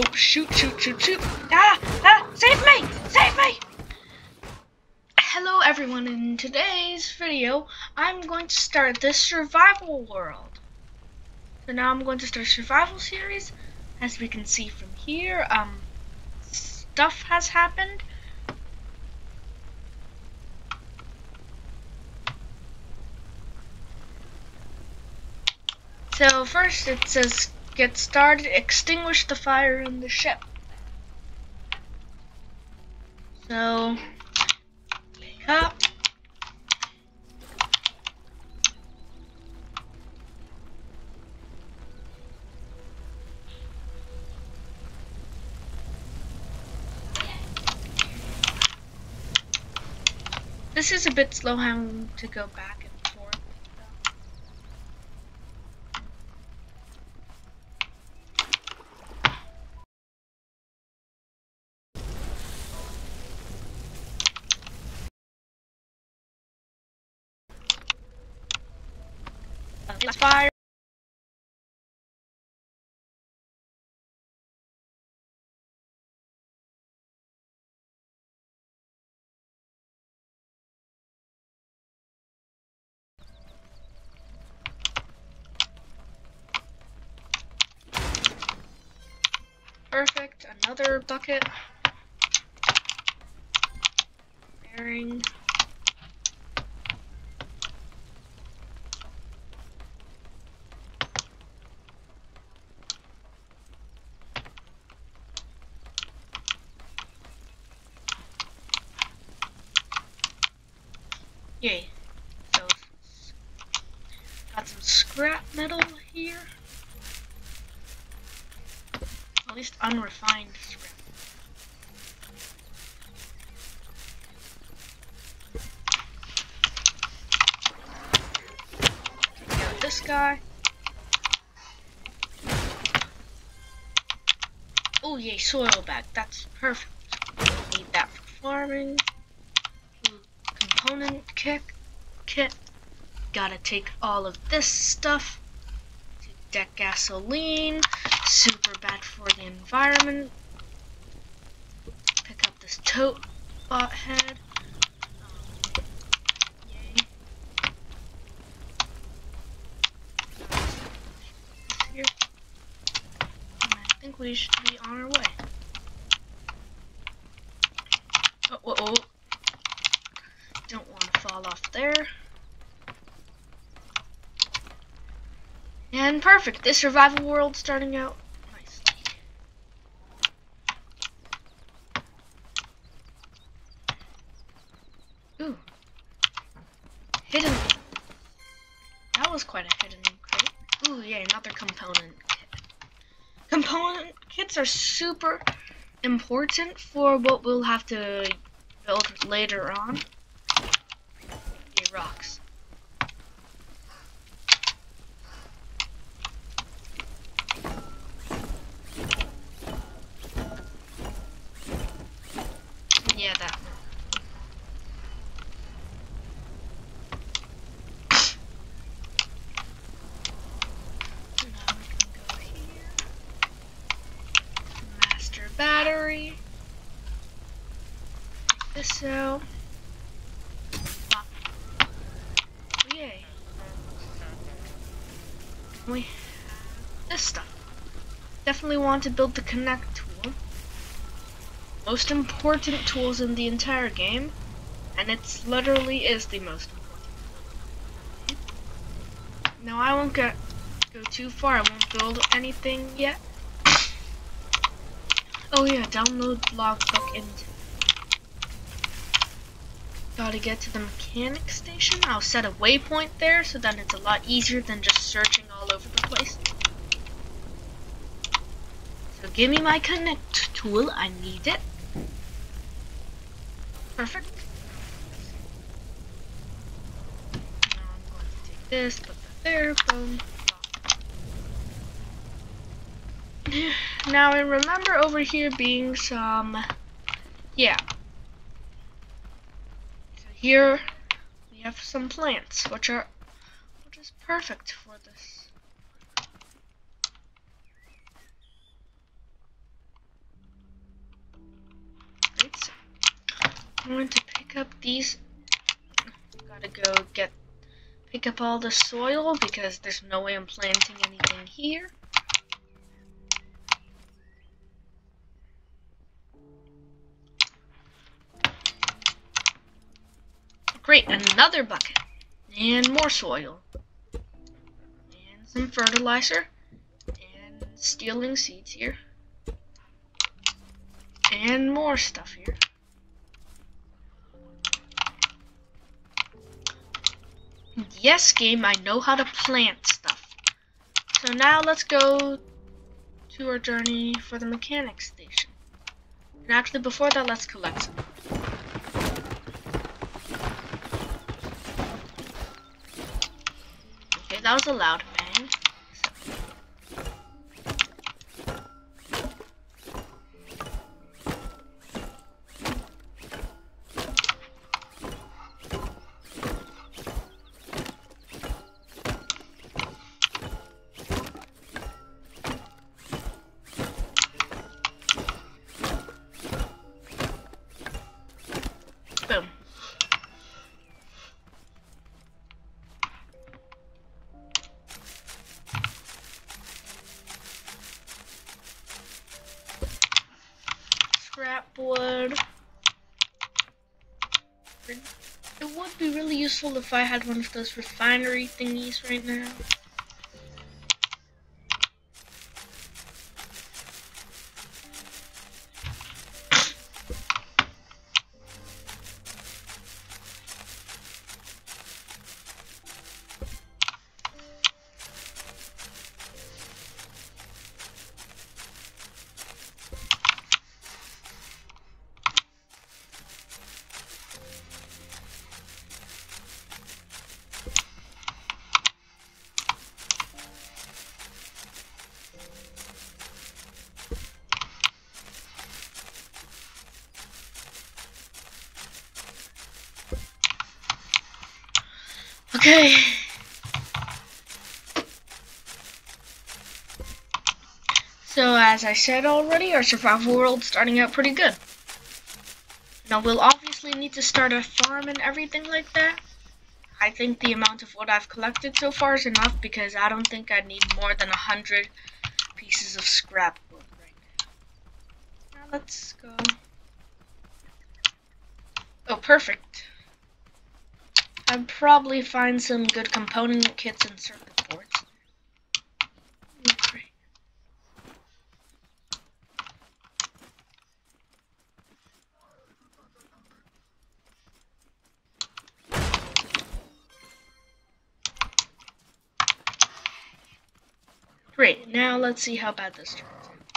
Oh, shoot, shoot, shoot, shoot. Ah, ah, save me, save me. Hello everyone, in today's video, I'm going to start this survival world. So now I'm going to start survival series. As we can see from here, um, stuff has happened. So first it says get started, extinguish the fire in the ship. So up. This is a bit slow having to go back and forth. Let's fire. Perfect. Another bucket. Bearing. Yay. So, got some scrap metal here. At least unrefined scrap. This guy. Oh yay, soil bag. That's perfect. Need that for farming. Hmm. Component kit. Kit. Gotta take all of this stuff. Deck gasoline super bad for the environment. Pick up this tote bot head. Um. Here. I think we should be on our way. Oh, oh, oh. Don't want to fall off there. And perfect. This survival world starting out. Ooh. Hidden. That was quite a hidden crate. Ooh, yeah, another component kit. Component kits are super important for what we'll have to build later on. Rocks. Yeah, that one. Battery. This Yay. We have this stuff. Definitely want to build the connect most important tools in the entire game, and it's literally is the most important. Now I won't go go too far. I won't build anything yet. Oh yeah, download logbook and Gotta get to the mechanic station. I'll set a waypoint there so that it's a lot easier than just searching all over the place. So give me my connect tool. I need it. Perfect. Now I'm going to take this, put that there, boom. Now I remember over here being some, yeah. So here we have some plants, which are, which is perfect for this. Going to pick up these. Gotta go get pick up all the soil because there's no way I'm planting anything here. Great, another bucket. And more soil. And some fertilizer. And stealing seeds here. And more stuff here. Yes, game, I know how to plant stuff. So now let's go to our journey for the mechanic station. And actually, before that, let's collect some. Okay, that was a useful if I had one of those refinery thingies right now. Okay. So as I said already, our survival world's starting out pretty good. Now we'll obviously need to start a farm and everything like that. I think the amount of wood I've collected so far is enough because I don't think I need more than a hundred pieces of scrap wood right now. Now let's go. Oh, perfect. I'd probably find some good component kits and circuit boards. Great. Now let's see how bad this turns out.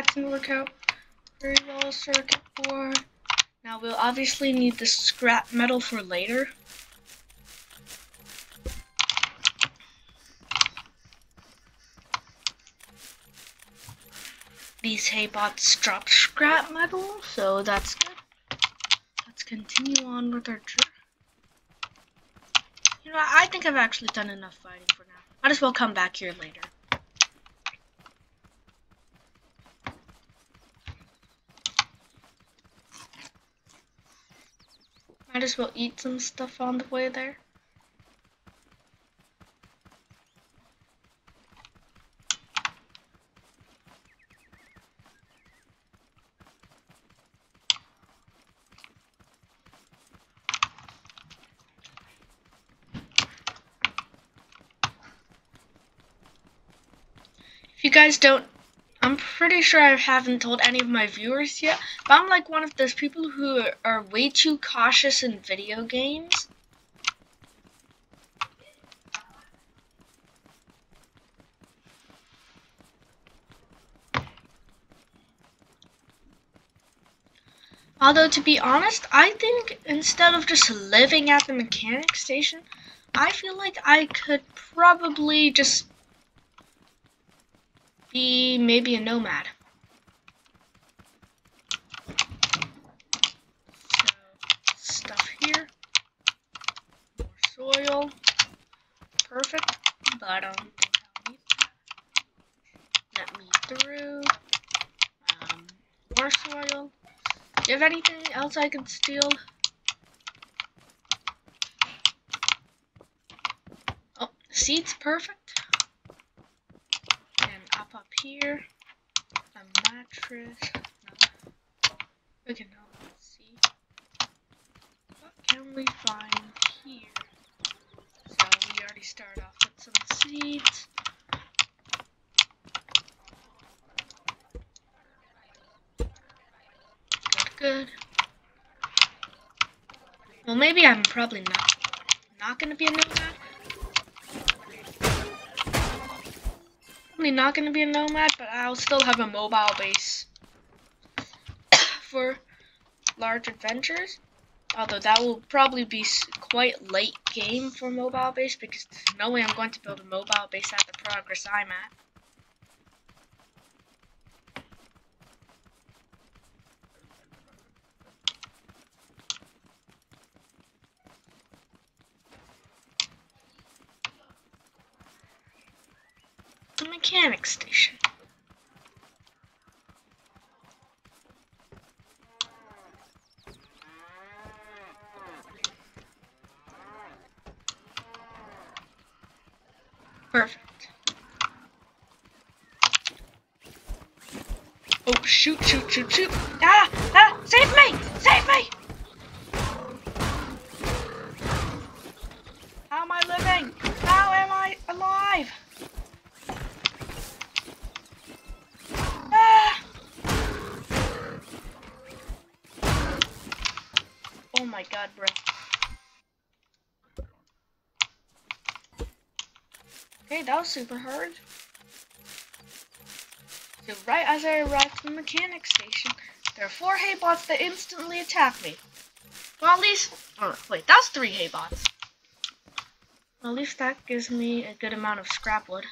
Okay, that didn't work out very well, circuit board. Now we'll obviously need the scrap metal for later. These hay bots drop scrap metal, so that's good. Let's continue on with our trip. You know, I think I've actually done enough fighting for now. Might as well come back here later. Might as well eat some stuff on the way there. If you guys don't I'm pretty sure I haven't told any of my viewers yet, but I'm like one of those people who are way too cautious in video games. Although, to be honest, I think instead of just living at the mechanic station, I feel like I could probably just be maybe a nomad. So, stuff here. More soil. Perfect. But I don't think I'll need that. Let me through. Um, more soil. Do you have anything else I can steal? Oh, seats, perfect. And up up here, a mattress. No. Okay, now let's see. What can we find here? So we already start off with some seeds. good. Well, maybe I'm probably not not gonna be a nomad. Probably not gonna be a nomad, but I'll still have a mobile base for large adventures. Although that will probably be quite late game for mobile base because there's no way I'm going to build a mobile base at the progress I'm at. The mechanic station. Perfect. Oh, shoot, shoot, shoot, shoot. Ah, ah, save me, save me. How am I living? How am I alive? Oh my god, bro. Okay, that was super hard. So right as I arrived at the mechanic station, there are four hay bots that instantly attack me. Well, at least, oh, wait, that's three hay bots. Well, at least that gives me a good amount of scrap wood.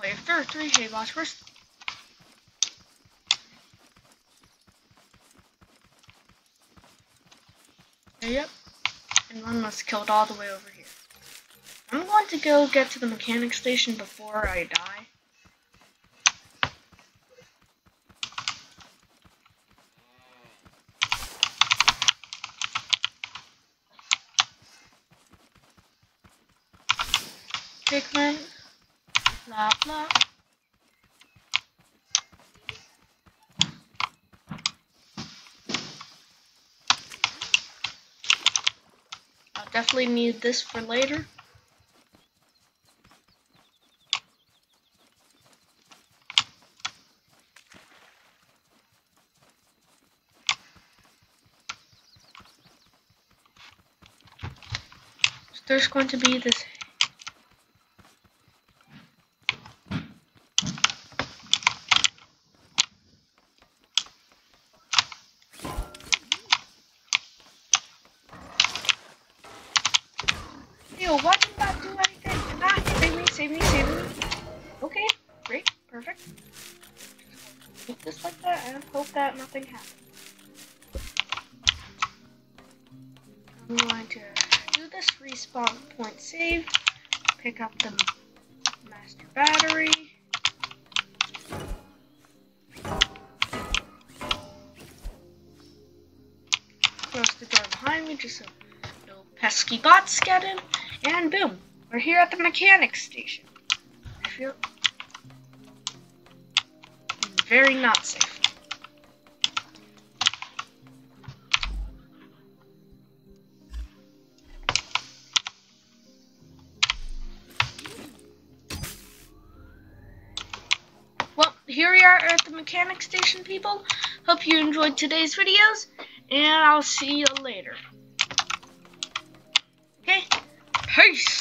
Wait, there are three hay bots, Yep. And one was killed all the way over here. I'm going to go get to the mechanic station before I die. Pigment blah blah. Definitely need this for later. there's going to be this I'm going to do this respawn point save, pick up the master battery. Close the door behind me just so no pesky bots get in. And boom, we're here at the mechanic station. I feel very not safe. Here we are at the mechanic station, people. Hope you enjoyed today's videos, and I'll see you later. Okay? Peace.